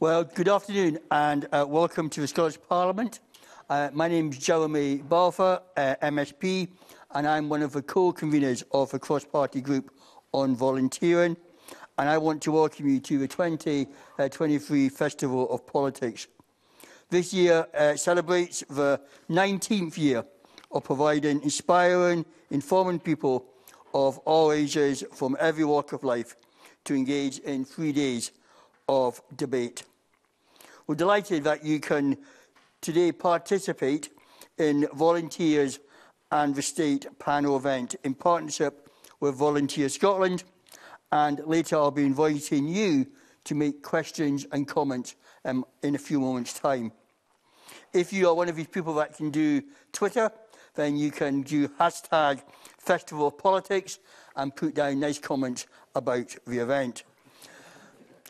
Well, good afternoon and uh, welcome to the Scottish Parliament. Uh, my name is Jeremy Balfour, uh, MSP, and I'm one of the co-conveners of the cross-party group on volunteering. And I want to welcome you to the 2023 uh, Festival of Politics. This year uh, celebrates the 19th year of providing inspiring, informing people of all ages from every walk of life to engage in three days of debate. We're delighted that you can today participate in Volunteers and the State panel event in partnership with Volunteer Scotland. And later I'll be inviting you to make questions and comments um, in a few moments' time. If you are one of these people that can do Twitter, then you can do hashtag Festival Politics and put down nice comments about the event.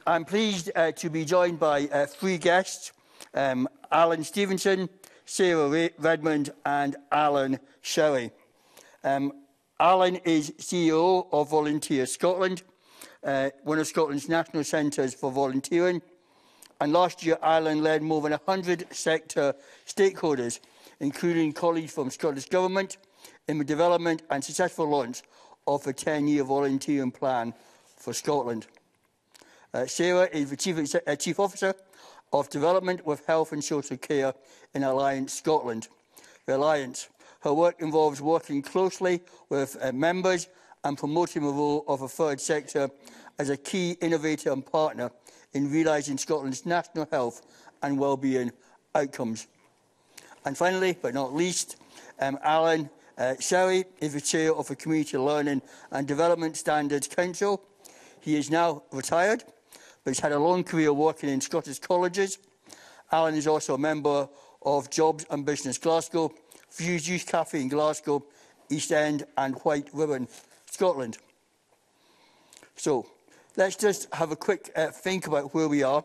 I'm pleased uh, to be joined by uh, three guests, um, Alan Stevenson, Sarah Redmond and Alan Sherry. Um, Alan is CEO of Volunteer Scotland, uh, one of Scotland's national centres for volunteering. And last year, Alan led more than 100 sector stakeholders, including colleagues from Scottish Government, in the development and successful launch of a 10-year volunteering plan for Scotland. Uh, Sarah is the Chief, uh, Chief Officer of Development with Health and Social Care in Alliance Scotland. The Alliance. Her work involves working closely with uh, members and promoting the role of the third sector as a key innovator and partner in realising Scotland's national health and wellbeing outcomes. And finally, but not least, um, Alan uh, Sherry is the chair of the Community Learning and Development Standards Council. He is now retired who's had a long career working in Scottish colleges. Alan is also a member of Jobs and Business Glasgow, Views Youth Cafe in Glasgow, East End and White Ribbon, Scotland. So let's just have a quick uh, think about where we are.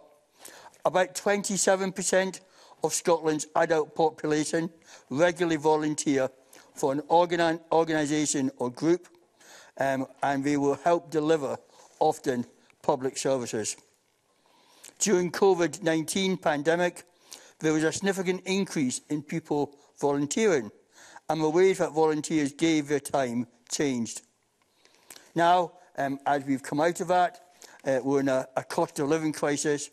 About 27% of Scotland's adult population regularly volunteer for an organi organisation or group, um, and they will help deliver often public services. During COVID-19 pandemic, there was a significant increase in people volunteering and the ways that volunteers gave their time changed. Now, um, as we've come out of that, uh, we're in a, a cost of living crisis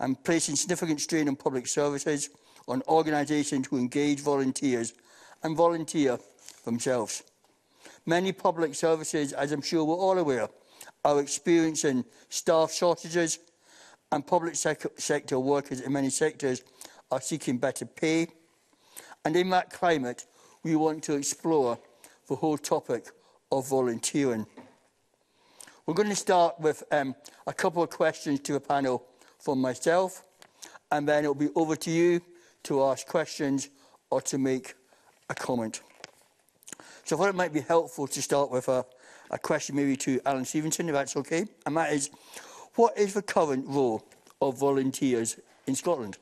and placing significant strain on public services, on organisations who engage volunteers and volunteer themselves. Many public services, as I'm sure we're all aware, are experiencing staff shortages and public sec sector workers in many sectors are seeking better pay. And in that climate, we want to explore the whole topic of volunteering. We're going to start with um, a couple of questions to the panel from myself, and then it'll be over to you to ask questions or to make a comment. So I thought it might be helpful to start with a, a question maybe to Alan Stevenson, if that's okay. And that is, What is the current role of volunteers in Scotland?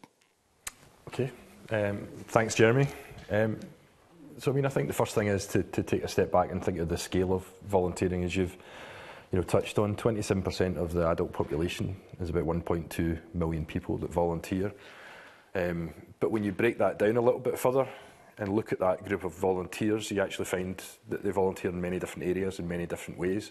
Okay, um, thanks, Jeremy. Um, so, I mean, I think the first thing is to, to take a step back and think of the scale of volunteering as you've you know, touched on. 27% of the adult population is about 1.2 million people that volunteer. Um, but when you break that down a little bit further and look at that group of volunteers, you actually find that they volunteer in many different areas in many different ways.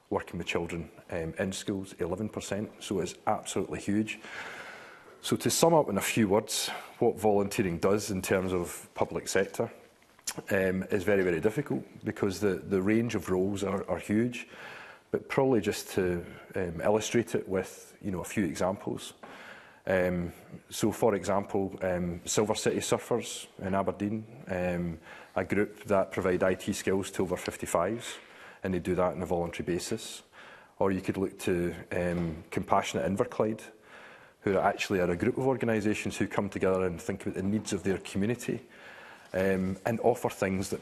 working with children um, in schools 11% so it's absolutely huge So to sum up in a few words what volunteering does in terms of public sector um, is very, very difficult because the, the range of roles are, are huge. But probably just to um, illustrate it with you know, a few examples. Um, so, for example, um, Silver City Surfers in Aberdeen, um, a group that provide IT skills to over 55s, and they do that on a voluntary basis. Or you could look to um, Compassionate Inverclyde, who are actually are a group of organisations who come together and think about the needs of their community um, and offer things that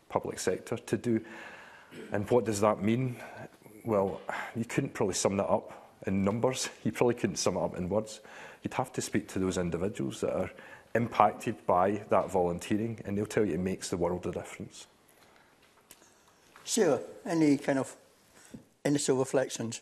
public sector to do. And what does that mean? Well, you couldn't probably sum that up in numbers. You probably couldn't sum it up in words. You'd have to speak to those individuals that are impacted by that volunteering, and they'll tell you it makes the world a difference. Sure, any kind of initial reflections?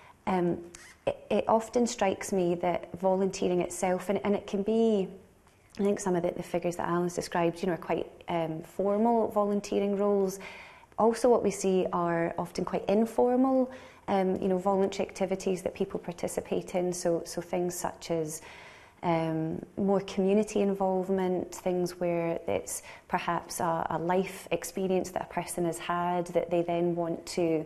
it, it often strikes me that volunteering itself, and, and it can be I think some of the, the, figures that Alan's described, you know, are quite um, formal volunteering roles. Also, what we see are often quite informal, um, you know, voluntary activities that people participate in. So, so things such as um, more community involvement, things where it's perhaps a, a life experience that a person has had that they then want to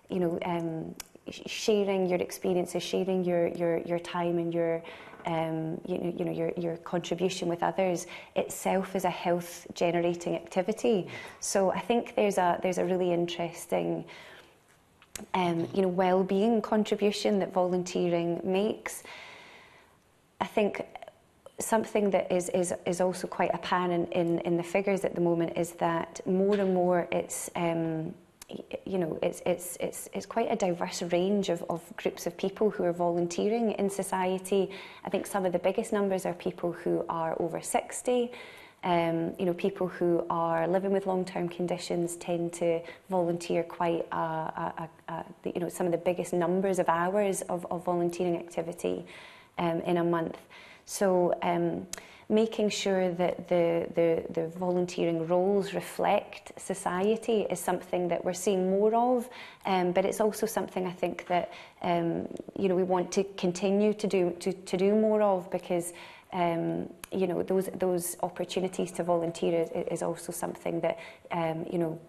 you know, um, sharing your experiences, sharing your, your, your time and your, um, you, know, you know, your, your contribution with others itself is a health generating activity. So I think there's a, there's a really interesting um, you know, well-being contribution that volunteering makes. I think something that is, is, is also quite apparent in, in the figures at the moment is that more and more it's um, you know, it's, it's, it's, it's quite a diverse range of, of groups of people who are volunteering in society. I think some of the biggest numbers are people who are over 60. Um, you know, people who are living with long-term conditions tend to volunteer quite, a, a, a, a, you know, some of the biggest numbers of hours of, of volunteering activity um, in a month. So, um, making sure that the, the, the volunteering roles reflect society is something that we're seeing more of, um, but it's also something I think that um, you know we want to continue to do to, to do more of because um, you know those those opportunities to volunteer is, is also something that um, you know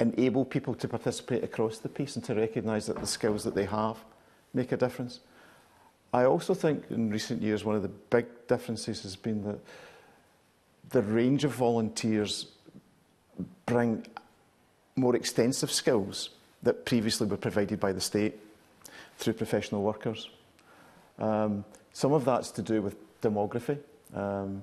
enable people to participate across the piece and to recognise that the skills that they have make a difference. I also think in recent years one of the big differences has been that the range of volunteers bring more extensive skills that previously were provided by the state through professional workers. Um, some of that's to do with demography. Um,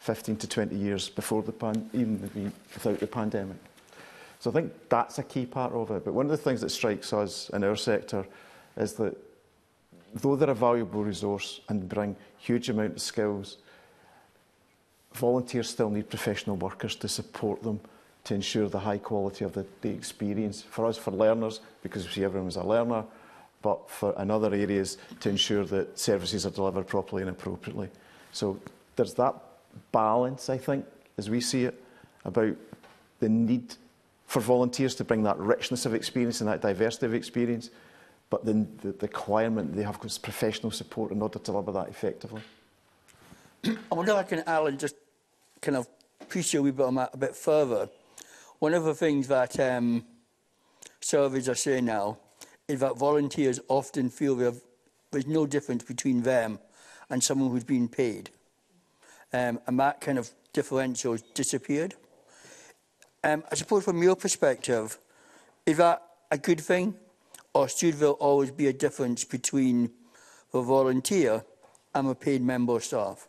15 to 20 years before the pan even without the pandemic. So I think that's a key part of it. But one of the things that strikes us in our sector is that though they're a valuable resource and bring huge amount of skills, volunteers still need professional workers to support them to ensure the high quality of the, the experience. For us, for learners, because we see everyone as a learner, but for in other areas to ensure that services are delivered properly and appropriately. So there's that balance, I think, as we see it, about the need for volunteers to bring that richness of experience and that diversity of experience, but then the, requirement they have professional support in order to deliver that effectively. I wonder if I can, Alan, just kind of push you a wee bit on that a bit further. One of the things that um, surveys are saying now is that volunteers often feel there's no difference between them and someone who's been paid. Um, and that kind of differential has disappeared. Um, I suppose from your perspective, is that a good thing? Or should there always be a difference between the volunteer and a paid member of staff?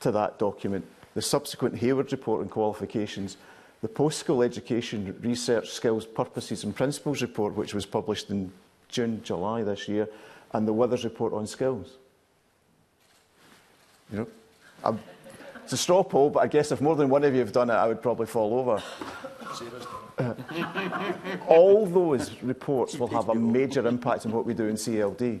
to that document, the subsequent Hayward report on qualifications, the Post-School Education Research Skills Purposes and Principles report, which was published in June, July this year, and the Withers report on skills. You know, I'm, it's a straw poll, but I guess if more than one of you have done it, I would probably fall over. All those reports will have a major impact on what we do in CLD.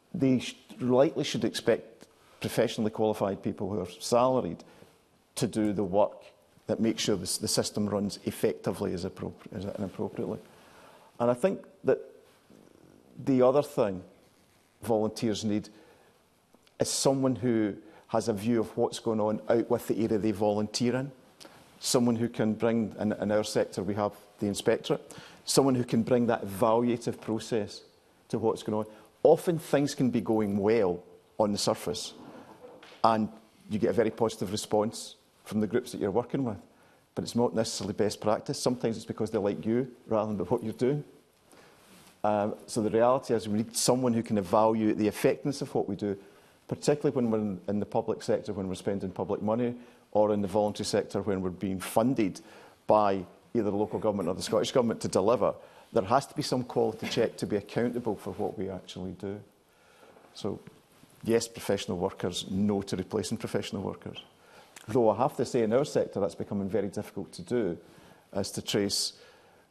they sh likely should expect professionally qualified people who are salaried to do the work that makes sure the, the system runs effectively as, appropriate, as and appropriately. And I think that the other thing volunteers need is someone who has a view of what's going on out with the area they volunteer in someone who can bring, in, in our sector we have the inspectorate, someone who can bring that evaluative process to what's going on. Often things can be going well on the surface and you get a very positive response from the groups that you're working with. But it's not necessarily best practice. Sometimes it's because they like you rather than what you're doing. Um, so the reality is we need someone who can evaluate the effectiveness of what we do, particularly when we're in, in the public sector, when we're spending public money, or in the voluntary sector when we're being funded by either the local government or the Scottish Government to deliver, there has to be some quality check to be accountable for what we actually do. So, yes, professional workers, no to replacing professional workers. Though I have to say in our sector that's becoming very difficult to do, as to trace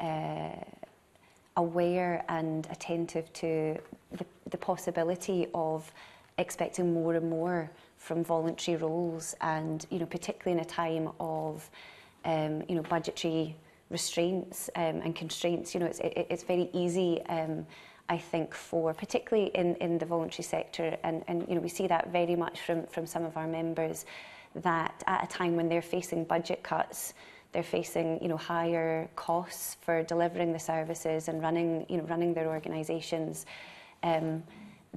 uh, aware and attentive to the, the possibility of expecting more and more from voluntary roles and you know particularly in a time of um, you know budgetary restraints um, and constraints you know it's it, it's very easy um, I think for particularly in in the voluntary sector and and you know we see that very much from from some of our members that at a time when they're facing budget cuts they're facing you know higher costs for delivering the services and running you know running their organisations um,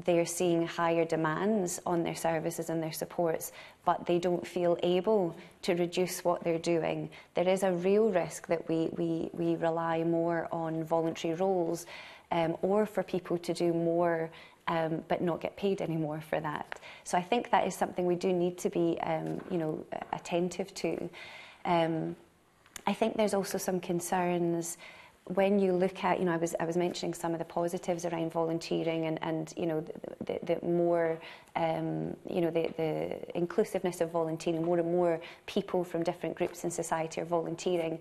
they're seeing higher demands on their services and their supports, but they don't feel able to reduce what they're doing. There is a real risk that we, we, we rely more on voluntary roles um, or for people to do more um, but not get paid anymore for that. So I think that is something we do need to be um, you know, attentive to. Um, I think there's also some concerns when you look at, you know, I was, I was mentioning some of the positives around volunteering and, and you know, the, the, the more, um, you know, the, the inclusiveness of volunteering, more and more people from different groups in society are volunteering.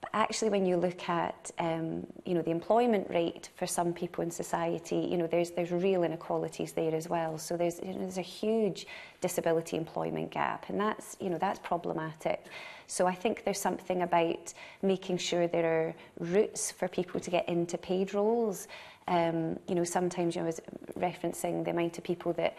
But actually, when you look at, um, you know, the employment rate for some people in society, you know, there's, there's real inequalities there as well. So there's, you know, there's a huge disability employment gap, and that's, you know, that's problematic. So I think there's something about making sure there are routes for people to get into paid roles. Um, you know, sometimes you know, I was referencing the amount of people that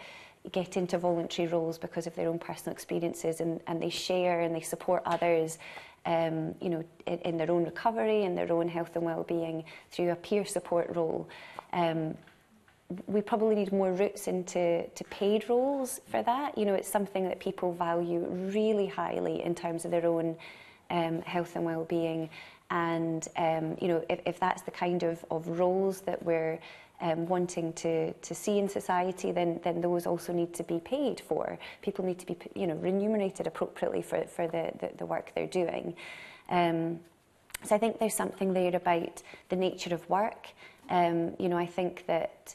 get into voluntary roles because of their own personal experiences and, and they share and they support others um, you know, in, in their own recovery and their own health and well-being through a peer support role. Um, we probably need more roots into to paid roles for that. You know, it's something that people value really highly in terms of their own um, health and well-being. And um, you know, if, if that's the kind of, of roles that we're um, wanting to, to see in society, then, then those also need to be paid for. People need to be you know, remunerated appropriately for, for the, the, the work they're doing. Um, so I think there's something there about the nature of work. Um, you know, I think that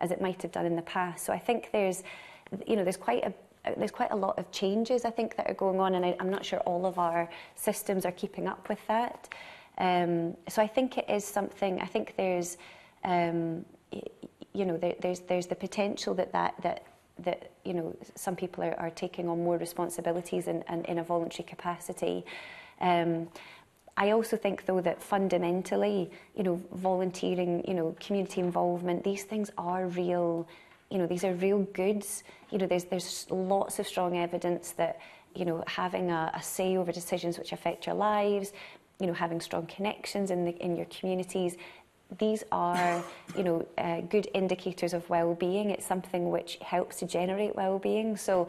as it might have done in the past. So I think there's, you know, there's quite a there's quite a lot of changes I think that are going on, and I, am not sure all of our systems are keeping up with that. Um, so I think it is something. I think there's, um, you know, there, there's there's the potential that that that that you know some people are, are taking on more responsibilities and in, in, in, a voluntary capacity. Um, I also think, though, that fundamentally, you know, volunteering, you know, community involvement, these things are real you know, these are real goods. You know, there's, there's lots of strong evidence that, you know, having a, a say over decisions which affect your lives, you know, having strong connections in, the, in your communities, these are, you know, uh, good indicators of well-being. It's something which helps to generate well-being. So,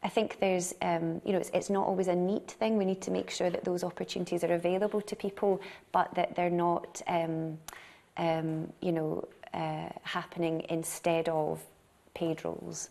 I think there's, um, you know, it's, it's, not always a neat thing. We need to make sure that those opportunities are available to people, but that they're not, um, um, you know, uh, happening instead of paid roles?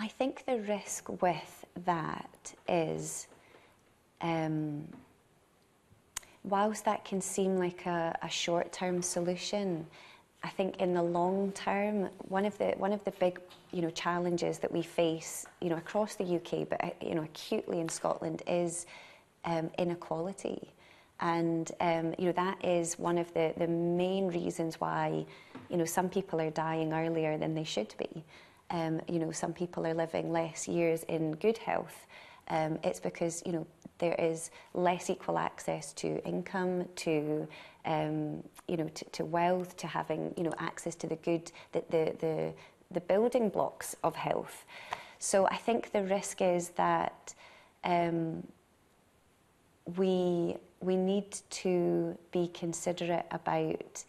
I think the risk with that is, um, whilst that can seem like a, a short term solution, I think in the long term, one of the one of the big you know challenges that we face you know across the UK, but you know acutely in Scotland, is um, inequality, and um, you know that is one of the the main reasons why you know some people are dying earlier than they should be. Um, you know some people are living less years in good health. Um, it's because you know there is less equal access to income, to um, you know, to, to wealth, to having you know access to the good, the, the the the building blocks of health. So I think the risk is that um, we we need to be considerate about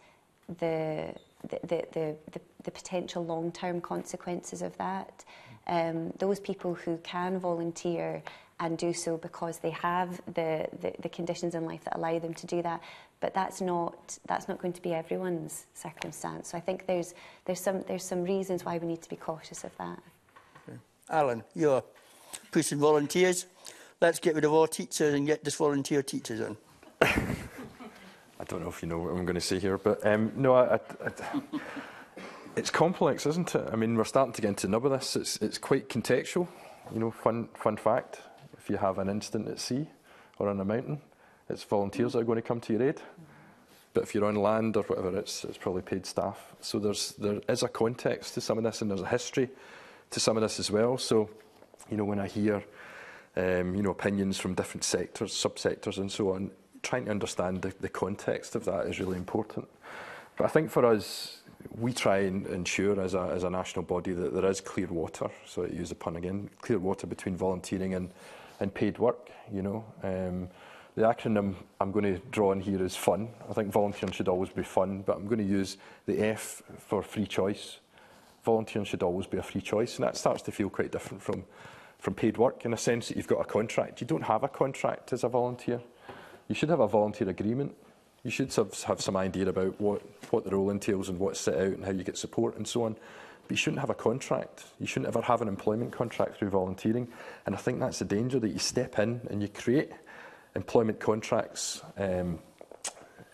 the the, the, the, the potential long term consequences of that. um, those people who can volunteer and do so because they have the, the, the conditions in life that allow them to do that. But that's not that's not going to be everyone's circumstance. So I think there's there's some there's some reasons why we need to be cautious of that. Okay. Alan, you're pushing volunteers. Let's get rid of all teachers and get this volunteer teachers in. I don't know if you know what I'm going to say here, but um, no, I, I, I it's complex, isn't it? I mean, we're starting to get into the nub of this. It's, it's quite contextual. You know, fun, fun fact, if you have an incident at sea or on a mountain, it's volunteers that are going to come to your aid. But if you're on land or whatever, it's, it's probably paid staff. So there's, there is a context to some of this and there's a history to some of this as well. So, you know, when I hear, um, you know, opinions from different sectors, subsectors and so on, trying to understand the, the context of that is really important. But I think for us, we try and ensure as a, as a national body that there is clear water, so to use a pun again, clear water between volunteering and, and paid work, you know. Um, the acronym I'm going to draw in here is fun. I think volunteering should always be fun, but I'm going to use the F for free choice. Volunteering should always be a free choice, and that starts to feel quite different from, from paid work in a sense that you've got a contract. You don't have a contract as a volunteer. You should have a volunteer agreement you should have, have some idea about what, what the role entails and what's set out and how you get support and so on. But you shouldn't have a contract. You shouldn't ever have an employment contract through volunteering. And I think that's the danger that you step in and you create employment contracts um,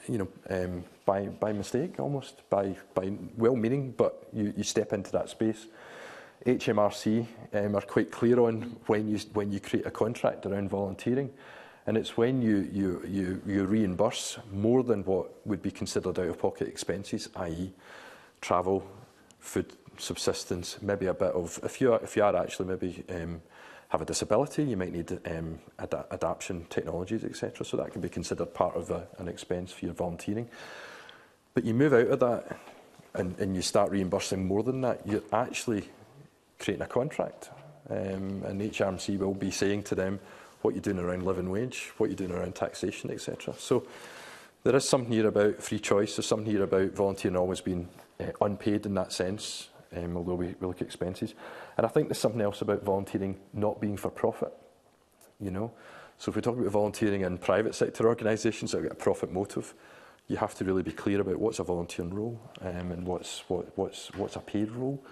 you know, um, by, by mistake almost, by, by well-meaning, but you, you step into that space. HMRC um, are quite clear on when you, when you create a contract around volunteering. And it's when you, you, you, you reimburse more than what would be considered out-of-pocket expenses, i.e. travel, food, subsistence, maybe a bit of, if you are, if you are actually maybe um, have a disability, you might need um, ad adaptation technologies, etc. So that can be considered part of a, an expense for your volunteering. But you move out of that and, and you start reimbursing more than that, you're actually creating a contract. Um, and HRMC will be saying to them, what you're doing around living wage, what you're doing around taxation, etc. So there is something here about free choice, there's something here about volunteering always being uh, unpaid in that sense, um, although we, we look at expenses. And I think there's something else about volunteering not being for profit, you know. So if we talk about volunteering in private sector organisations that have got a profit motive, you have to really be clear about what's a volunteering role um, and what's, what, what's, what's a paid role.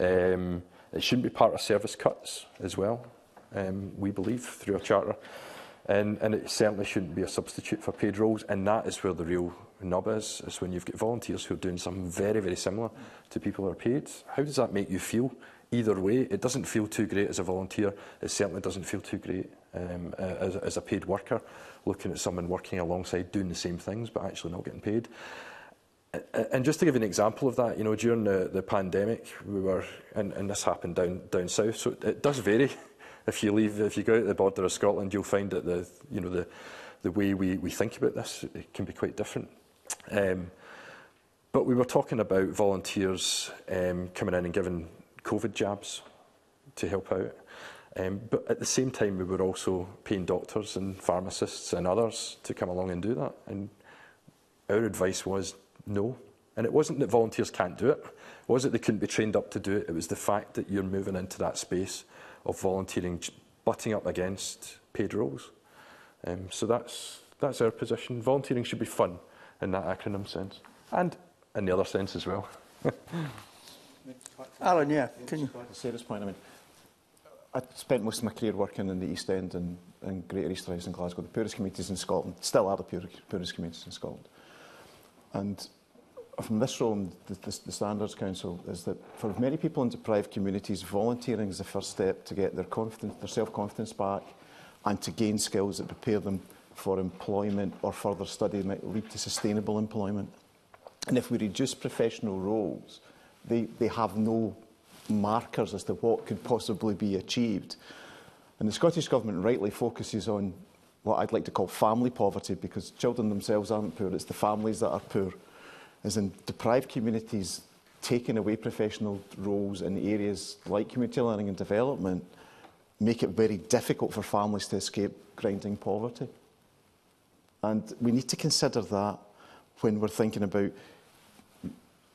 Um, it shouldn't be part of service cuts as well um, we believe, through our charter. And, and it certainly shouldn't be a substitute for paid roles, and that is where the real nub is, is when you've got volunteers who are doing something very, very similar to people who are paid. How does that make you feel? Either way, it doesn't feel too great as a volunteer. It certainly doesn't feel too great um, as, as a paid worker, looking at someone working alongside doing the same things but actually not getting paid. And just to give an example of that, you know, during the, the pandemic, we were, and, and this happened down down south, so it does vary if you leave, if you go out the border of Scotland, you'll find that the, you know, the, the way we, we think about this it can be quite different. Um, but we were talking about volunteers um, coming in and giving COVID jabs to help out. Um, but at the same time, we were also paying doctors and pharmacists and others to come along and do that. And our advice was no. And it wasn't that volunteers can't do it. It wasn't they couldn't be trained up to do it. It was the fact that you're moving into that space of volunteering butting up against paid roles. Um, so that's, that's our position. Volunteering should be fun in that acronym sense and in the other sense as well. Alan, yeah, can you? this point, I mean, I spent most of my career working in the East End and, and Greater East Rise in Glasgow, the poorest communities in Scotland, still are the poorest, poorest communities in Scotland. And from this role the, the, the Standards Council is that for many people in deprived communities, volunteering is the first step to get their confidence, their self-confidence back and to gain skills that prepare them for employment or further study might lead to sustainable employment. And if we reduce professional roles, they, they have no markers as to what could possibly be achieved. And the Scottish Government rightly focuses on what I'd like to call family poverty because children themselves aren't poor, it's the families that are poor is in deprived communities taking away professional roles in areas like community learning and development make it very difficult for families to escape grinding poverty. And we need to consider that when we're thinking about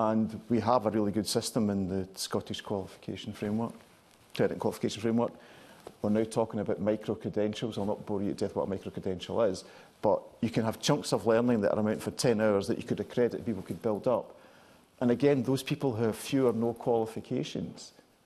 And we have a really good system in the Scottish qualification framework, credit qualification framework. We're now talking about micro-credentials. I'll not bore you to death what a micro-credential is, but you can have chunks of learning that are amount for 10 hours that you could accredit, people could build up. And again, those people who have few or no qualifications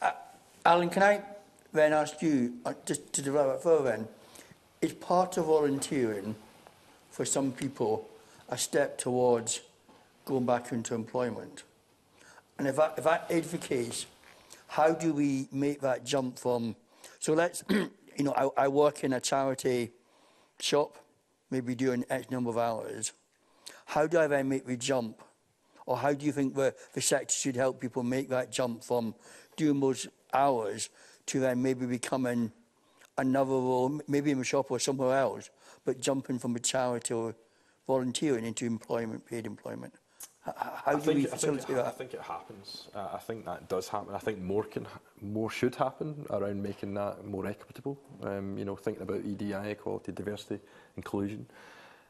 Uh, Alan, can I then ask you, uh, just to develop further then, is part of volunteering for some people a step towards going back into employment. And if that, if that is the case, how do we make that jump from... So let's, you know, I, I work in a charity shop, maybe doing X number of hours. How do I then make the jump? Or how do you think the, the sector should help people make that jump from doing those hours to then maybe becoming another role, maybe in the shop or somewhere else, but jumping from a charity or volunteering into employment, paid employment. how do we facilitate I think, that? I think it happens. Uh, I think that does happen. I think more can, more should happen around making that more equitable. Um, you know, thinking about EDI, equality, diversity, inclusion,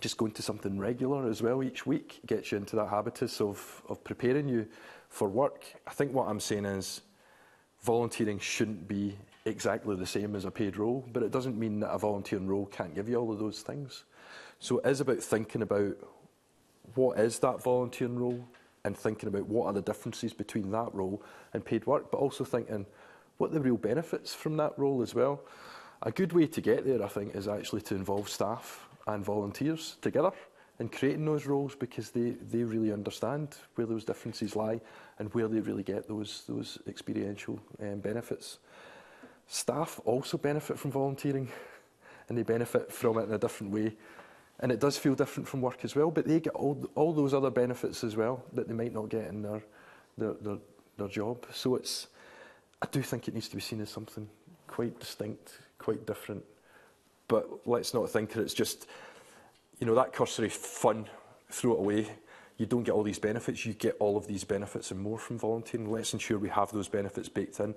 just going to something regular as well each week gets you into that habitus of, of preparing you for work. I think what I'm saying is volunteering shouldn't be exactly the same as a paid role, but it doesn't mean that a volunteering role can't give you all of those things. So it is about thinking about what is that volunteering role and thinking about what are the differences between that role and paid work, but also thinking what the real benefits from that role as well. A good way to get there, I think, is actually to involve staff and volunteers together in creating those roles because they, they really understand where those differences lie and where they really get those, those experiential um, benefits. Staff also benefit from volunteering and they benefit from it in a different way And it does feel different from work as well, but they get all, all those other benefits as well that they might not get in their, their, their, their job. So it's, I do think it needs to be seen as something quite distinct, quite different. But let's not think that it's just, you know, that cursory fun, throw it away. You don't get all these benefits, you get all of these benefits and more from volunteering. Let's ensure we have those benefits baked in.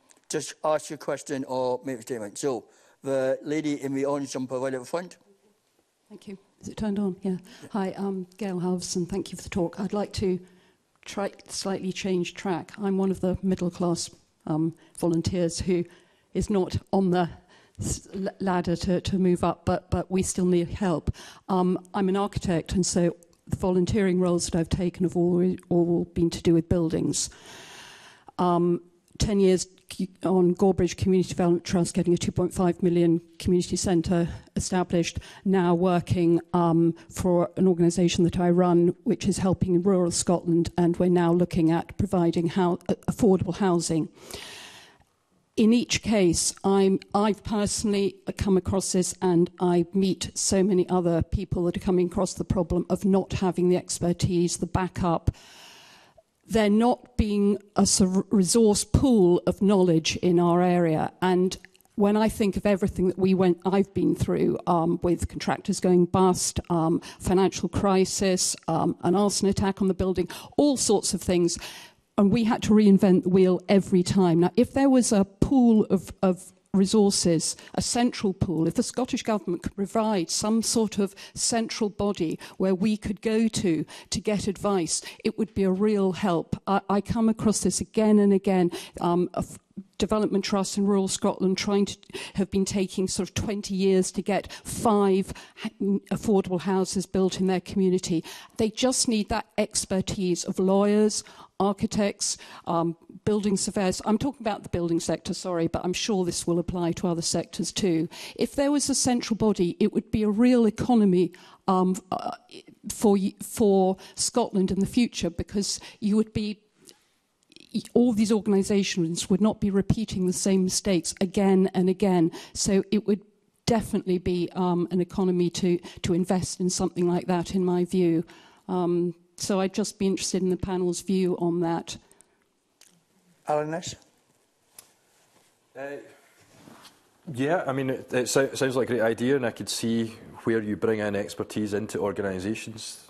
just ask your question or make a statement. So the lady in the orange jumper right at the front. Thank you. Is it turned on? Yeah. Hi, I'm Gail Halverson. Thank you for the talk. I'd like to try slightly change track. I'm one of the middle class um, volunteers who is not on the ladder to, to move up, but, but we still need help. Um, I'm an architect, and so the volunteering roles that I've taken have all, all been to do with buildings. Um, 10 years on Gorebridge Community Development Trust getting a 2.5 million community centre established, now working um, for an organisation that I run, which is helping in rural Scotland, and we're now looking at providing how, uh, affordable housing. In each case, i have personally come across this, and I meet so many other people that are coming across the problem of not having the expertise, the backup, there not being a resource pool of knowledge in our area. And when I think of everything that we went, I've been through um, with contractors going bust, um, financial crisis, um, an arson attack on the building, all sorts of things. And we had to reinvent the wheel every time. Now, if there was a pool of, of resources, a central pool, if the Scottish Government could provide some sort of central body where we could go to to get advice, it would be a real help. I, I come across this again and again. Um, development trusts in rural Scotland trying to have been taking sort of 20 years to get five affordable houses built in their community. They just need that expertise of lawyers, architects, um, building surveyors. I'm talking about the building sector, sorry, but I'm sure this will apply to other sectors too. If there was a central body, it would be a real economy um, uh, for, for Scotland in the future because you would be all these organizations would not be repeating the same mistakes again and again. So it would definitely be um, an economy to, to invest in something like that, in my view. Um, So I'd just be interested in the panel's view on that. Alan Nash? Uh, yeah, I mean, it, it so sounds like a great idea, and I could see where you bring in expertise into organisations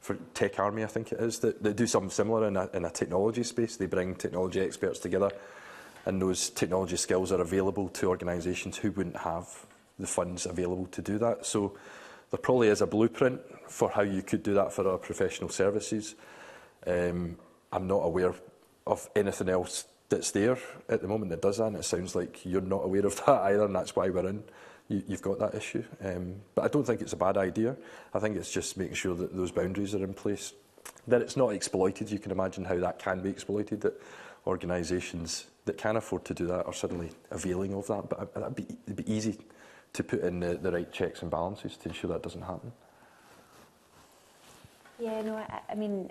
for Tech Army. I think it is that they do something similar in a, in a technology space. They bring technology experts together, and those technology skills are available to organisations who wouldn't have the funds available to do that. So there probably is a blueprint for how you could do that for our professional services. Um, I'm not aware of anything else that's there at the moment that does that, and it sounds like you're not aware of that either, and that's why we're in. You, you've got that issue. Um, but I don't think it's a bad idea. I think it's just making sure that those boundaries are in place. That it's not exploited. You can imagine how that can be exploited, that organisations that can afford to do that are suddenly availing of that. But uh, that'd be, e, it'd be easy to put in the, the right checks and balances to ensure that doesn't happen. Yeah, no, I, I mean,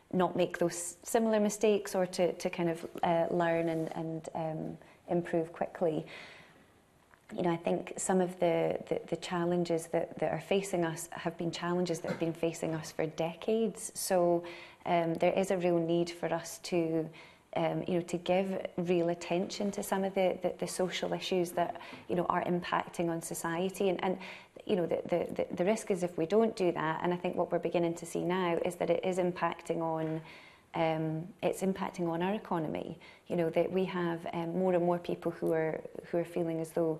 not make those similar mistakes or to, to kind of uh, learn and, and um, improve quickly. You know, I think some of the, the, the challenges that, that are facing us have been challenges that have been facing us for decades. So um, there is a real need for us to um, you know, to give real attention to some of the, the, the social issues that, you know, are impacting on society. And, and you know, the, the, the, the risk is if we don't do that, and I think what we're beginning to see now is that it is impacting on um, it's impacting on our economy. You know that we have um, more and more people who are who are feeling as though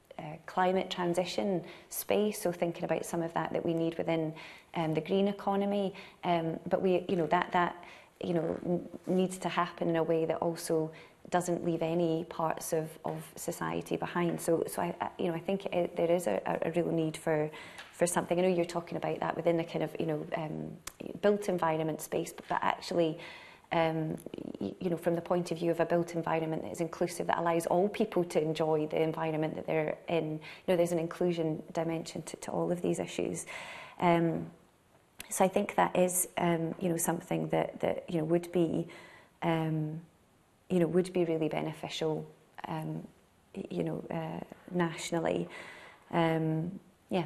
a climate transition space. So thinking about some of that that we need within um, the green economy. Um, but we, you know, that that you know needs to happen in a way that also doesn't leave any parts of, of society behind. So, so I, I you know, I think it, there is a, a real need for, for something. I know you're talking about that within the kind of, you know, um, built environment space, but, but actually, um, you know, from the point of view of a built environment that is inclusive, that allows all people to enjoy the environment that they're in. You know, there's an inclusion dimension to, to all of these issues. Um, so I think that is, um, you know, something that, that, you know, would be, um, you know, would be really beneficial, um, you know, uh, nationally. Um, yeah.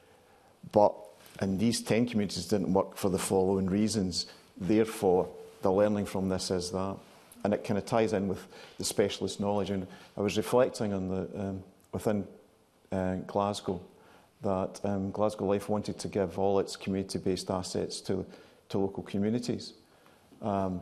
but in these 10 communities didn't work for the following reasons. Therefore, the learning from this is that. And it kind of ties in with the specialist knowledge. And I was reflecting on the, um, within uh, Glasgow, that um, Glasgow Life wanted to give all its community-based assets to, to local communities um,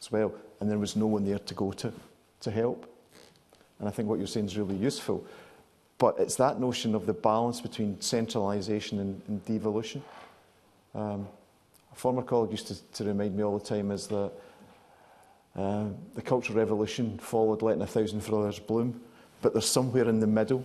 as well. And there was no one there to go to to help. And I think what you're saying is really useful. But it's that notion of the balance between centralisation and, and, devolution. Um, a former colleague used to, to, remind me all the time is that uh, the Cultural Revolution followed letting a thousand flowers bloom, but there's somewhere in the middle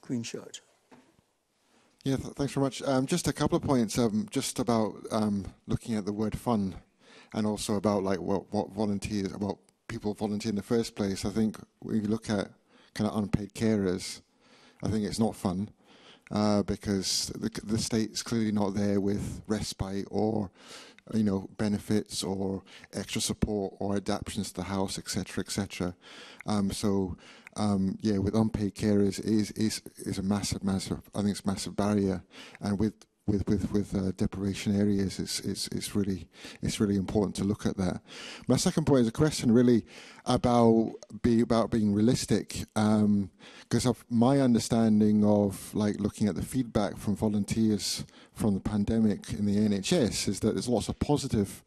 green shirt. Yeah, th- thanks very much. Um, just a couple of points, um, just about um, looking at the word fun, and also about like what what volunteers, about people volunteer in the first place. I think when you look at kind of unpaid carers, I think it's not fun. Uh, because the, the state's clearly not there with respite or you know benefits or extra support or adaptations to the house, etc., etc. Um, so um, yeah, with unpaid carers is is is a massive, massive. I think it's massive barrier, and with with with with uh, deprivation areas, it's it's it's really it's really important to look at that. My second point is a question really about be about being realistic, because um, of my understanding of like looking at the feedback from volunteers from the pandemic in the NHS is that there's lots of positive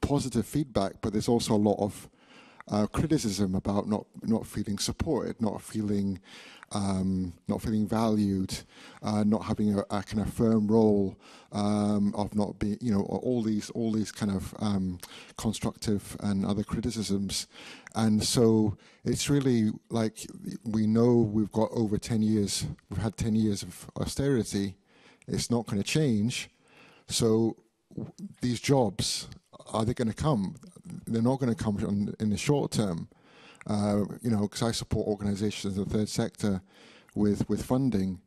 positive feedback, but there's also a lot of uh, criticism about not not feeling supported, not feeling um, not feeling valued, uh, not having a, a, kind of firm role, um, of not being, you know, all these all these kind of um, constructive and other criticisms, and so it's really like we know we've got over ten years, we've had ten years of austerity, it's not going to change, so these jobs are they going to come? they're not going to come in the short term. Uh, you know, because I support organisations in the third sector with with funding,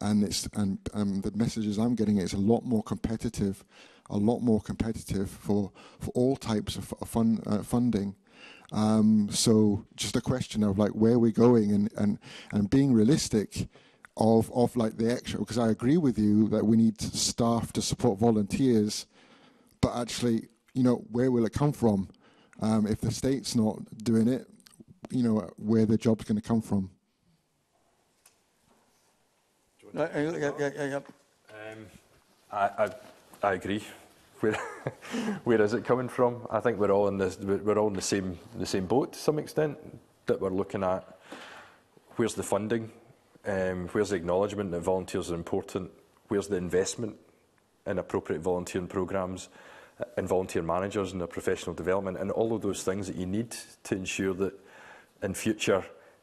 and it's and, and um, the messages I'm getting it's a lot more competitive, a lot more competitive for for all types of fun, uh, funding. Um, so just a question of like where we're going and and and being realistic. Of, of like the extra because I agree with you that we need staff to support volunteers, but actually you know, where will it come from? Um, if the state's not doing it, you know, where the job's going to come from. No, yeah, yeah, yeah. Um, I, I, I agree. Where, where is it coming from? I think we're all in this. We're all in the same the same boat to some extent. That we're looking at where's the funding, um, where's the acknowledgement that volunteers are important, where's the investment in appropriate volunteering programmes in volunteer managers and their professional development and all of those things that you need to ensure that in future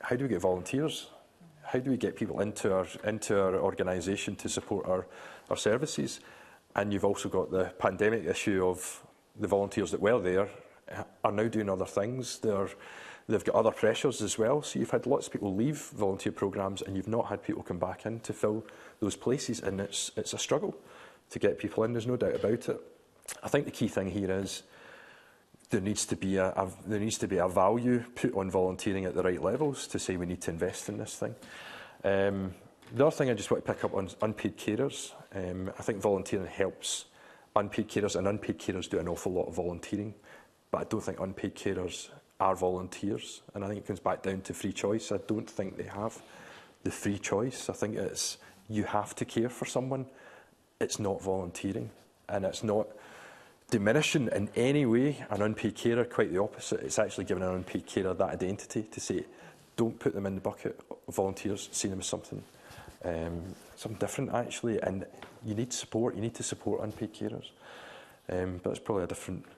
how do we get volunteers? How do we get people into our, into our organisation to support our, our services? And you've also got the pandemic issue of the volunteers that were there uh, are now doing other things. They're They've got other pressures as well. So you've had lots of people leave volunteer programs and you've not had people come back in to fill those places. And it's, it's a struggle to get people in, there's no doubt about it. I think the key thing here is there needs to be a, a there needs to be a value put on volunteering at the right levels to say we need to invest in this thing. Um, the other thing I just want to pick up on unpaid carers. Um, I think volunteering helps unpaid carers, and unpaid carers do an awful lot of volunteering, but I don't think unpaid carers are volunteers. And I think it comes back down to free choice. I don't think they have the free choice. I think it's you have to care for someone. It's not volunteering and it's not diminishing in any way an unpaid carer, quite the opposite. It's actually giving an unpaid carer that identity to say, don't put them in the bucket of volunteers, see them as something um, something different actually and you need support, you need to support unpaid carers. Um, but it's probably a different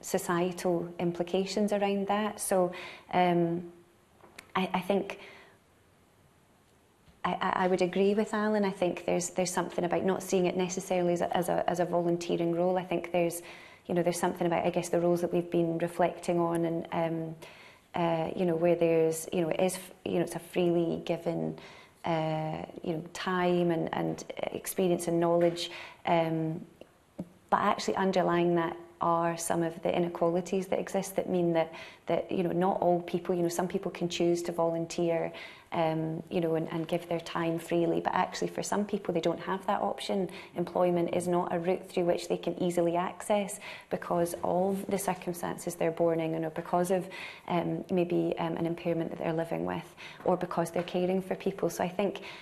societal implications around that. So um, I, I, think I, I, would agree with Alan. I think there's there's something about not seeing it necessarily as a, as a, as a volunteering role. I think there's you know there's something about I guess the roles that we've been reflecting on and um, uh, you know where there's you know it is you know it's a freely given. Uh, you know, time and, and experience and knowledge, um, but actually underlying that are some of the inequalities that exist that mean that that you know not all people you know some people can choose to volunteer um, you know and, and give their time freely but actually for some people they don't have that option employment is not a route through which they can easily access because of the circumstances they're born in you know because of um, maybe um, an impairment that they're living with or because they're caring for people so I think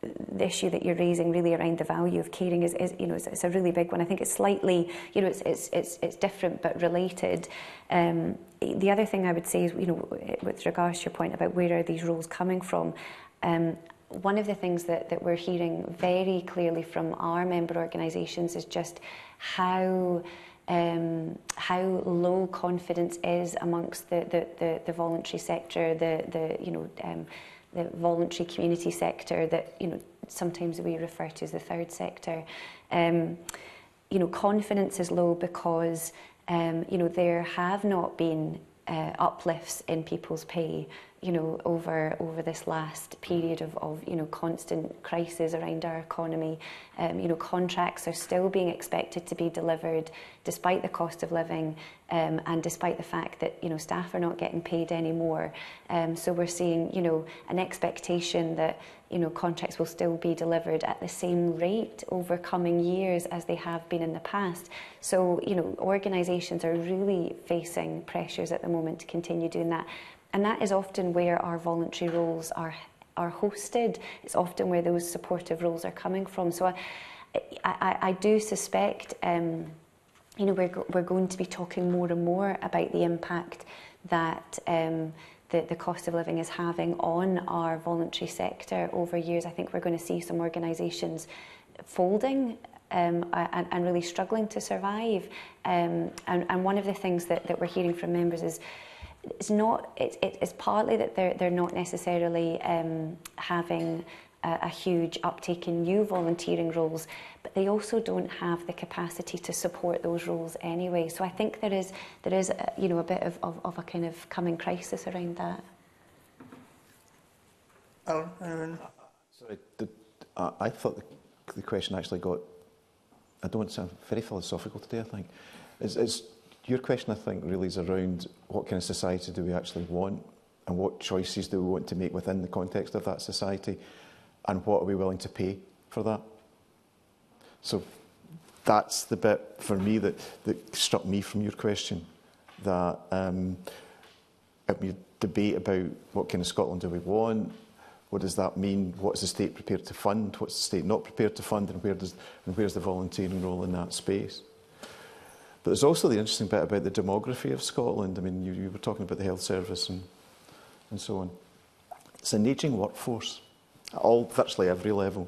the issue that you're raising really around the value of caring is, is you know, it's, it's, a really big one. I think it's slightly, you know, it's, it's, it's, it's different but related. Um, the other thing I would say is, you know, with regards to your point about where are these roles coming from, um, one of the things that, that we're hearing very clearly from our member organisations is just how um, how low confidence is amongst the, the, the, the voluntary sector, the, the you know, um, the voluntary community sector that you know sometimes we refer to as the third sector. Um, you know, confidence is low because um, you know there have not been uh, uplifts in people's pay you know, over over this last period of, of you know constant crisis around our economy. Um, you know, contracts are still being expected to be delivered despite the cost of living um, and despite the fact that you know staff are not getting paid anymore. Um, so we're seeing you know an expectation that you know contracts will still be delivered at the same rate over coming years as they have been in the past. So you know organisations are really facing pressures at the moment to continue doing that. And that is often where our voluntary roles are, are hosted. It's often where those supportive roles are coming from. So I, I, I do suspect, um, you know, we're, we're going to be talking more and more about the impact that um, the, the cost of living is having on our voluntary sector over years. I think we're going to see some organisations folding um, and, and really struggling to survive. Um, and, and one of the things that, that we're hearing from members is, it's not it's, it's partly that they're they're not necessarily um, having a, a, huge uptake in new volunteering roles but they also don't have the capacity to support those roles anyway so I think there is there is a, uh, you know a bit of, of, of a kind of coming crisis around that Alan, sorry uh, I thought the, the, question actually got I don't want to sound very philosophical today I think it's, it's Your question, I think, really is around what kind of society do we actually want and what choices do we want to make within the context of that society and what are we willing to pay for that. So that's the bit for me that, that struck me from your question, that um, we debate about what kind of Scotland do we want, what does that mean? What is the state prepared to fund? What's the state not prepared to fund? And where does and where's the volunteering role in that space? But there's also the interesting bit about the demography of Scotland. I mean, you, you were talking about the health service and, and so on. It's an ageing workforce at all, virtually every level.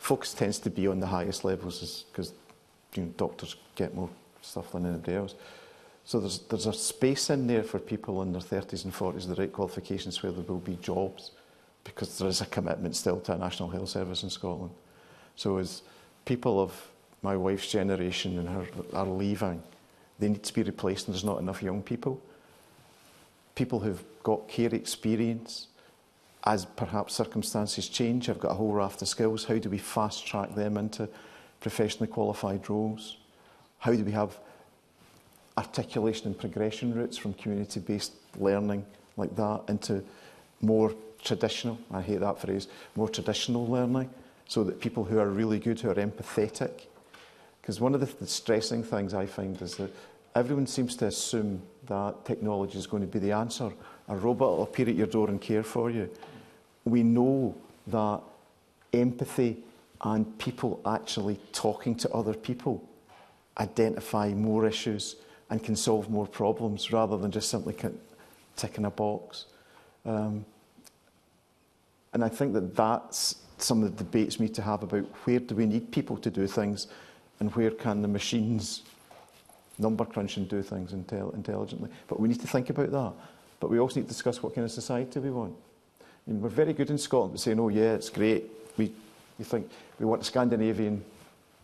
Focus tends to be on the highest levels because you know, doctors get more stuff than anybody else. So there's, there's a space in there for people in their 30s and 40s, the right qualifications where there will be jobs because there is a commitment still to a National Health Service in Scotland. So as people of my wife's generation and her are leaving. They need to be replaced, and there's not enough young people. People who've got care experience, as perhaps circumstances change, have got a whole raft of skills. How do we fast track them into professionally qualified roles? How do we have articulation and progression routes from community based learning like that into more traditional, I hate that phrase, more traditional learning, so that people who are really good, who are empathetic, Because one of the, the stressing things I find is that everyone seems to assume that technology is going to be the answer. A robot will appear at your door and care for you. We know that empathy and people actually talking to other people identify more issues and can solve more problems rather than just simply ticking a box. Um, and I think that that's some of the debates we need to have about where do we need people to do things and where can the machines number crunch and do things intel intelligently. But we need to think about that. But we also need to discuss what kind of society we want. I mean, we're very good in Scotland at say, oh yeah, it's great. We, you think we want Scandinavian,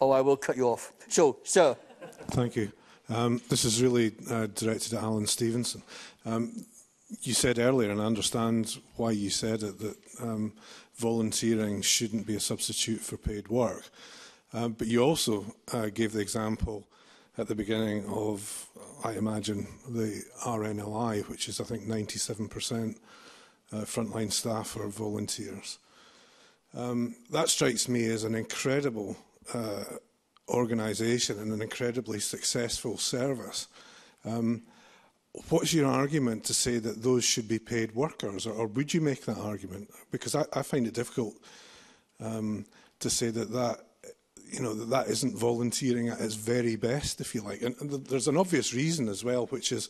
or oh, I will cut you off. So, sir. Thank you. Um, this is really uh, directed at Alan Stevenson. Um, you said earlier, and I understand why you said it, that um, volunteering shouldn't be a substitute for paid work. Um, but you also uh, gave the example at the beginning of, I imagine, the RNLI, which is, I think, 97% uh, frontline staff or volunteers. Um, that strikes me as an incredible uh, organisation and an incredibly successful service. Um, what's your argument to say that those should be paid workers, or, or would you make that argument? Because I, I find it difficult um, to say that that you know, that that isn't volunteering at its very best, if you like. And, and there's an obvious reason as well, which is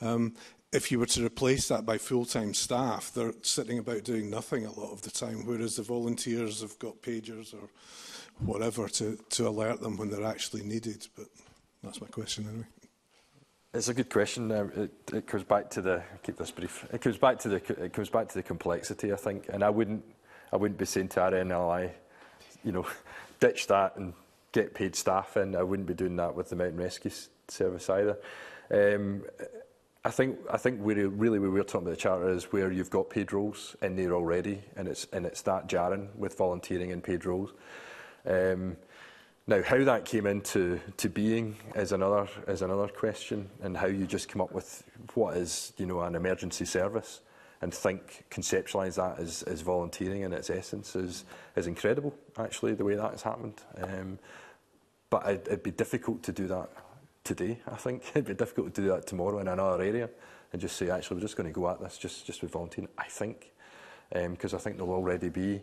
um, if you were to replace that by full-time staff, they're sitting about doing nothing a lot of the time, whereas the volunteers have got pagers or whatever to, to alert them when they're actually needed. But that's my question anyway. It's a good question. Uh, it, it comes back to the keep this brief. It comes back to the it comes back to the complexity, I think, and I wouldn't I wouldn't be saying to RNLI, you know, ditch that and get paid staff in. I wouldn't be doing that with the Mountain Rescue Service either. Um, I think I think we're really where we're talking about the charter is where you've got paid roles in there already, and it's and it's that jarring with volunteering and paid roles. Um, now, how that came into to being is another is another question, and how you just come up with what is you know an emergency service and think, conceptualise that as, as volunteering in its essence is, is incredible, actually, the way that has happened. Um, but it'd, it'd be difficult to do that today, I think. It'd be difficult to do that tomorrow in another area and just say, actually, we're just going to go at this just, just with volunteering, I think. Because um, I think there'll already be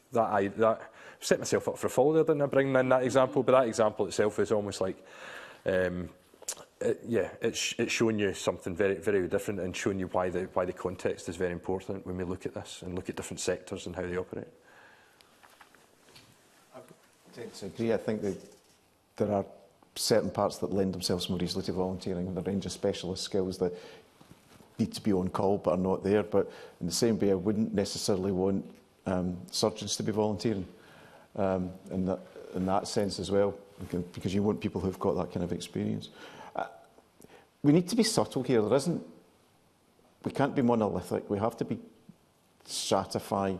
that I that set myself up for a fall there, didn't I? bring in that example, but that example itself is almost like um, it, uh, yeah, it's it's showing you something very very different and showing you why the why the context is very important when we look at this and look at different sectors and how they operate. I tend to agree. I think that there are certain parts that lend themselves more easily to volunteering and a range of specialist skills that need to be on call but are not there. But in the same way, I wouldn't necessarily want um, surgeons to be volunteering um, in, that, in that sense as well, because you want people who've got that kind of experience we need to be subtle here. There isn't, we can't be monolithic. We have to be stratify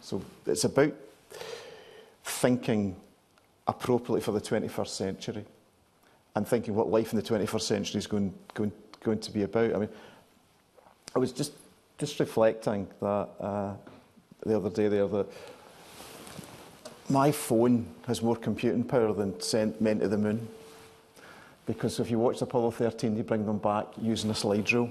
So it's about thinking appropriately for the 21st century and thinking what life in the 21st century is going, going, going to be about. I mean, I was just, just reflecting that uh, the other day there that my phone has more computing power than sent men to the moon because if you watch Apollo 13, they bring them back using a slide rule.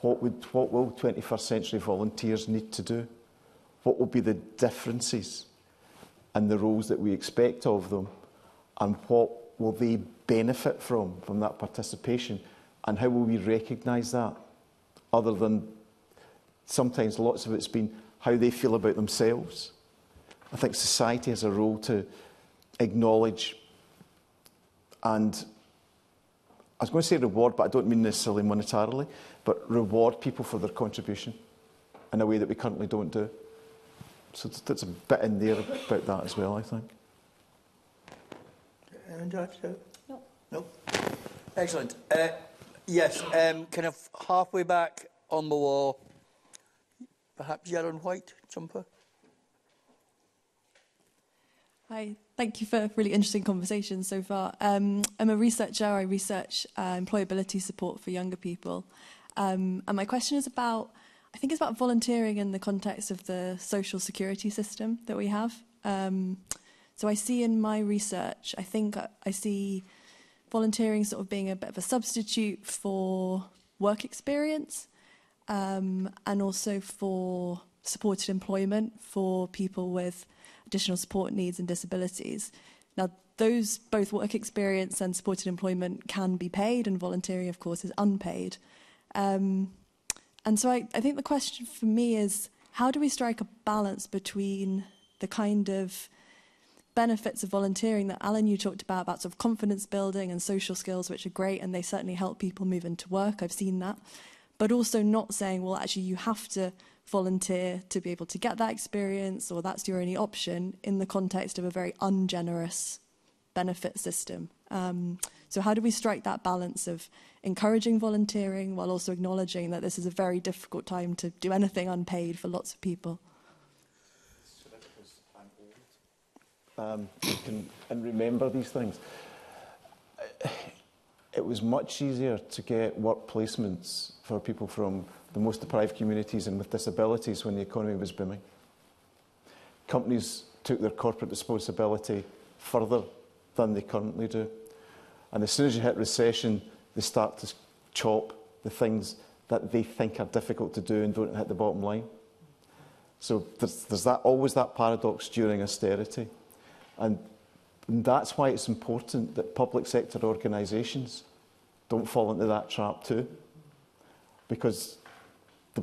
What, would, what will 21st century volunteers need to do? What will be the differences and the roles that we expect of them? And what will they benefit from, from that participation? And how will we recognise that? Other than sometimes lots of it's been how they feel about themselves. I think society has a role to acknowledge and I was going to say reward, but I don't mean necessarily monetarily, but reward people for their contribution in a way that we currently don't do. So that's a bit in there about that as well, I think. Karen No. No. Excellent. Uh, yes, um, kind of halfway back on the wall, perhaps yellow and white jumper. Hi, thank you for a really interesting conversation so far. Um, I'm a researcher. I research uh, employability support for younger people, um, and my question is about. I think it's about volunteering in the context of the social security system that we have. Um, so I see in my research, I think I, see volunteering sort of being a bit of a substitute for work experience um, and also for supported employment for people with additional support needs and disabilities. Now, those both work experience and supported employment can be paid, and volunteering, of course, is unpaid. Um, and so I, I think the question for me is how do we strike a balance between the kind of benefits of volunteering that Alan you talked about about sort of confidence building and social skills which are great and they certainly help people move into work I've seen that but also not saying well actually you have to volunteer to be able to get that experience or that's your only option in the context of a very ungenerous benefit system um, so how do we strike that balance of encouraging volunteering while also acknowledging that this is a very difficult time to do anything unpaid for lots of people um, can, and remember these things. It was much easier to get work placements for people from the most deprived communities and with disabilities when the economy was booming. Companies took their corporate responsibility further than they currently do. And as soon as you hit recession, they start to chop the things that they think are difficult to do and don't hit the bottom line. So there's, there's that, always that paradox during austerity. And, and that's why it's important that public sector organisations don't fall into that trap too. Because the,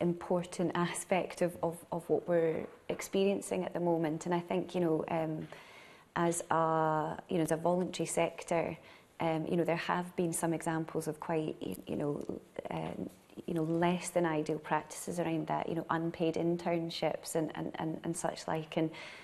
important aspect of, of, of what we're experiencing at the moment. And I think, you know, um, as a, you know, as a voluntary sector, um, you know, there have been some examples of quite, you know, uh, you know, less than ideal practices around that, you know, unpaid internships and, and, and, and such like. And,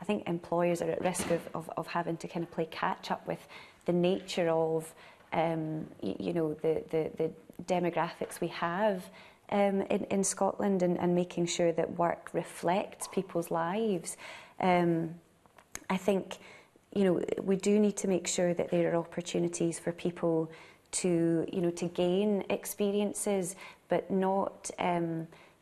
I think employers are at risk of, of, of having to kind of play catch up with the nature of, um, you know, the, the, the demographics we have um, in, in Scotland and, and making sure that work reflects people's lives. Um, I think, you know, we do need to make sure that there are opportunities for people to you know to gain experiences, but not um,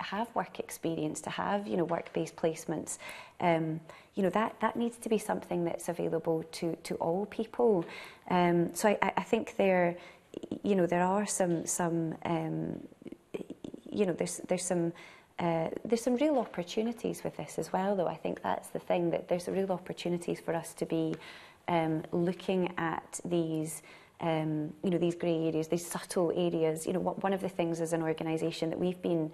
have work experience, to have you know work-based placements, um, you know that that needs to be something that's available to to all people. Um, so I, I, think there, you know, there are some some um, you know there's there's some. Uh, there's some real opportunities with this as well, though. I think that's the thing that there's real opportunities for us to be um, looking at these um, you know, these grey areas, these subtle areas. You know, one of the things as an organisation that we've been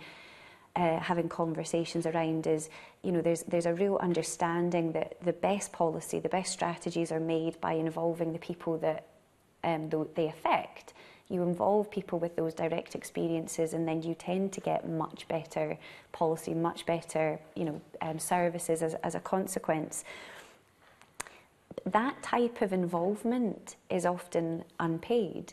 uh, having conversations around is, you know, there's, there's a real understanding that the best policy, the best strategies are made by involving the people that um, they affect. You involve people with those direct experiences, and then you tend to get much better policy, much better, you know, um, services as, as a consequence that type of involvement is often unpaid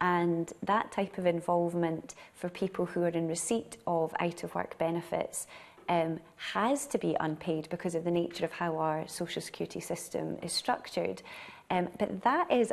and that type of involvement for people who are in receipt of out of work benefits um, has to be unpaid because of the nature of how our social security system is structured. Um, but that is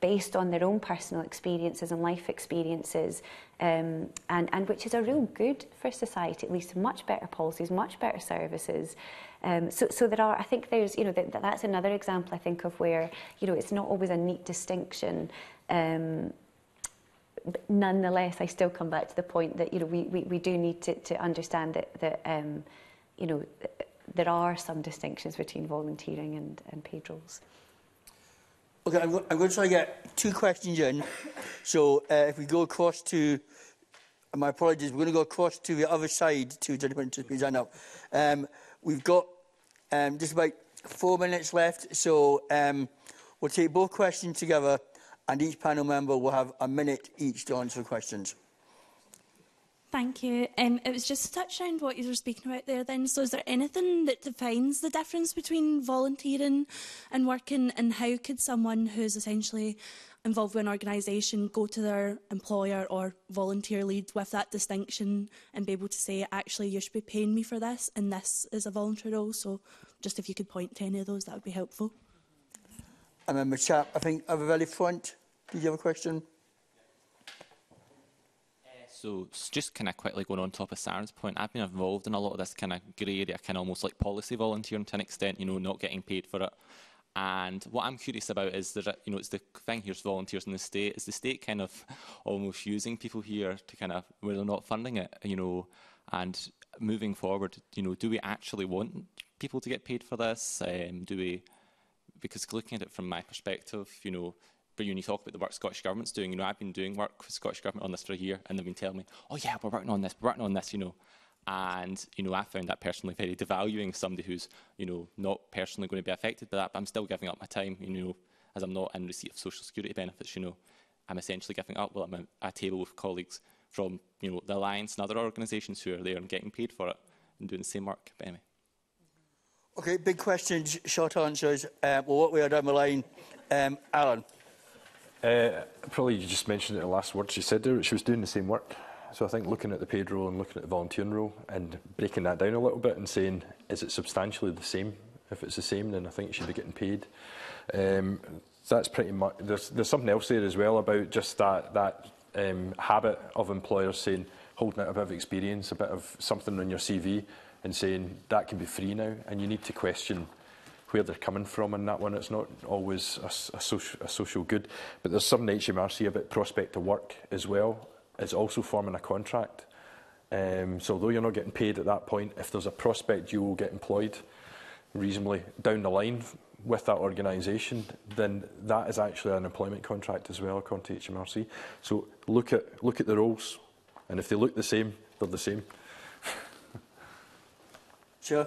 based on their own personal experiences and life experiences, um, and, and which is a real good for society. at least, much better policies, much better services. Um, so, so there are, I think there's, you know, that, that's another example I think of where, you know, it's not always a neat distinction. Um, but nonetheless, I still come back to the point that, you know, we, we, we do need to, to understand that, that um, you know, there are some distinctions between volunteering and, and paid roles. Okay, I'm, go I'm going to try to get two questions in. So uh, if we go across to, my apologies, we're going to go across to the other side to Jennifer to please up. Um, we've got um, just about four minutes left, so um, we'll take both questions together and each panel member will have a minute each to answer questions. Thank you. Um, it was just to touch on what you were speaking about there then. So is there anything that defines the difference between volunteering and working and how could someone who's essentially involved with an organisation go to their employer or volunteer lead with that distinction and be able to say, actually, you should be paying me for this and this is a voluntary role. So just if you could point to any of those, that would be helpful. I a chap, I think, at a very front, did you have a question? So just kind of quickly going on top of Sarah's point, I've been involved in a lot of this kind of grey area, kind of almost like policy volunteering to an extent, you know, not getting paid for it. And what I'm curious about is that, you know, it's the thing here's volunteers in the state, is the state kind of almost using people here to kind of, where they're not funding it, you know, and moving forward, you know, do we actually want people to get paid for this? Um, do we, because looking at it from my perspective, you know, but when you talk about the work Scottish Government's doing, you know, I've been doing work with Scottish Government on this for a year, and they've been telling me, oh yeah, we're working on this, we're working on this, you know. And, you know, I found that personally very devaluing somebody who's, you know, not personally going to be affected by that, but I'm still giving up my time, you know, as I'm not in receipt of social security benefits, you know. I'm essentially giving up well, I'm at a table with colleagues from, you know, the Alliance and other organisations who are there and getting paid for it and doing the same work. But anyway. Okay, big questions, short answers. Uh, well, what we are down the line, um, Alan. Uh, probably you just mentioned it in the last words you said there, she was doing the same work. So I think looking at the paid role and looking at the volunteering role and breaking that down a little bit and saying, is it substantially the same? If it's the same, then I think you should be getting paid. Um, that's pretty much, there's, there's something else there as well about just that, that um, habit of employers saying, holding out a bit of experience, a bit of something on your CV and saying that can be free now. And you need to question where they're coming from in that one. It's not always a, a, social, a social good. But there's some in HMRC about prospect to work as well. It's also forming a contract. Um, so though you're not getting paid at that point, if there's a prospect you will get employed reasonably down the line with that organisation, then that is actually an employment contract as well, according to HMRC. So look at look at the roles, and if they look the same, they're the same. sure.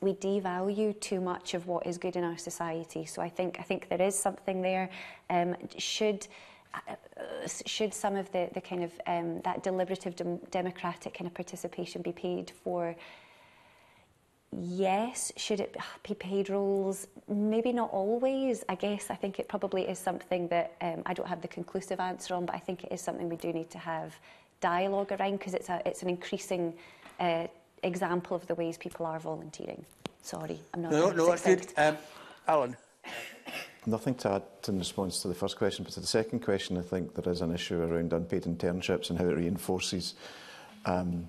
we devalue too much of what is good in our society. So I think I think there is something there. Um, should uh, should some of the, the kind of um, that deliberative dem- democratic kind of participation be paid for? Yes, should it be paid roles? Maybe not always. I guess I think it probably is something that um, I don't have the conclusive answer on, but I think it is something we do need to have dialogue around because it's a it's an increasing uh, example of the ways people are volunteering. Sorry, I'm not... No, no, that's Um, Alan. Nothing to add in response to the first question, but to the second question, I think there is an issue around unpaid internships and how it reinforces um,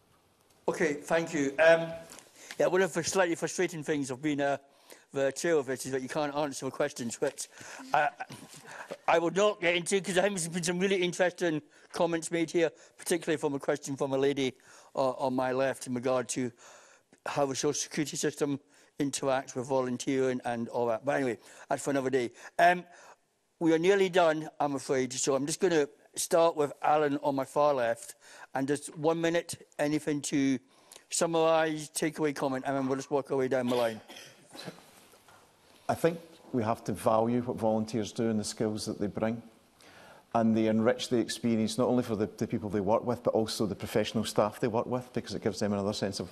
Okay, thank you. Um, yeah, one of the slightly frustrating things of being a the chair of it is that you can't answer questions, which uh, I, I will not get into because I there's been some really interesting comments made here, particularly from a question from a lady uh, on my left in regard to how the social security system interacts with volunteering and all that. But anyway, that's for another day. Um, We are nearly done, I'm afraid, so I'm just going to start with Alan on my far left and just one minute, anything to summarise, takeaway comment, and then we'll just work our way down the line. I think we have to value what volunteers do and the skills that they bring. And they enrich the experience not only for the, the people they work with, but also the professional staff they work with, because it gives them another sense of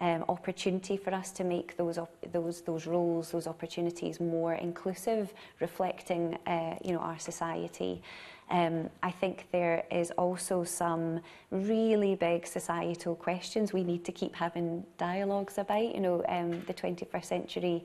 um opportunity for us to make those those those roles those opportunities more inclusive reflecting uh you know our society Um, I think there is also some really big societal questions we need to keep having dialogues about. You know, um, the 21st century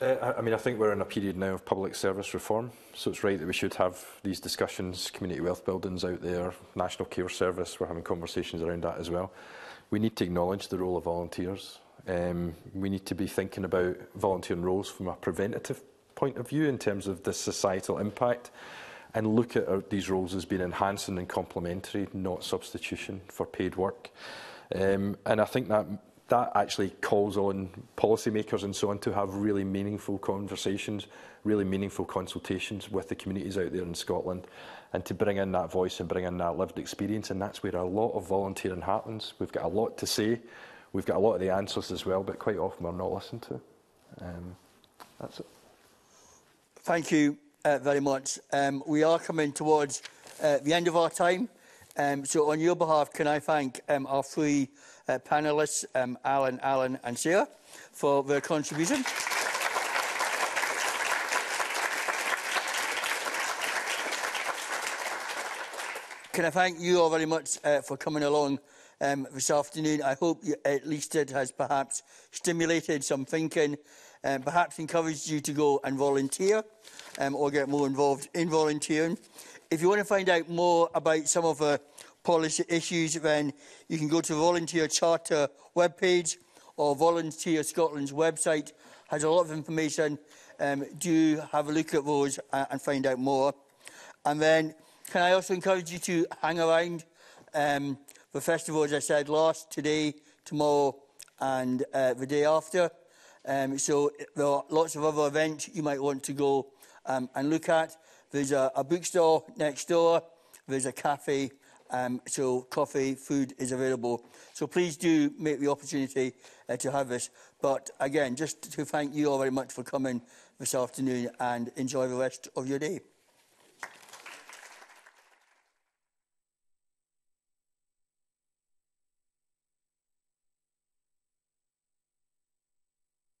Uh, I mean, I think we're in a period now of public service reform, so it's right that we should have these discussions, community wealth buildings out there, national care service, we're having conversations around that as well. We need to acknowledge the role of volunteers. Um, we need to be thinking about volunteering roles from a preventative point of view in terms of the societal impact and look at our, these roles as being enhancing and complementary, not substitution for paid work. Um, and I think that that actually calls on policymakers and so on to have really meaningful conversations, really meaningful consultations with the communities out there in Scotland and to bring in that voice and bring in that lived experience. And that's where a lot of volunteering happens. We've got a lot to say. We've got a lot of the answers as well, but quite often we're not listened to. Um, that's it. Thank you uh, very much. Um, we are coming towards uh, the end of our time. Um, so on your behalf, can I thank um, our three uh, panellists, um, Alan, Alan and Sarah, for their contribution. Can I thank you all very much uh, for coming along um, this afternoon. I hope you, at least it has perhaps stimulated some thinking um, perhaps encouraged you to go and volunteer um, or get more involved in volunteering. If you want to find out more about some of the policy issues, then you can go to the Volunteer Charter webpage or Volunteer Scotland's website. Has a lot of information. Um, do have a look at those uh, and find out more. And then, can I also encourage you to hang around um, the festival, as I said, last, today, tomorrow, and uh, the day after. Um, so there are lots of other events you might want to go um, and look at. There's a, a bookstore next door. There's a cafe. Um, so coffee, food is available. So please do make the opportunity uh, to have this. But again, just to thank you all very much for coming this afternoon and enjoy the rest of your day.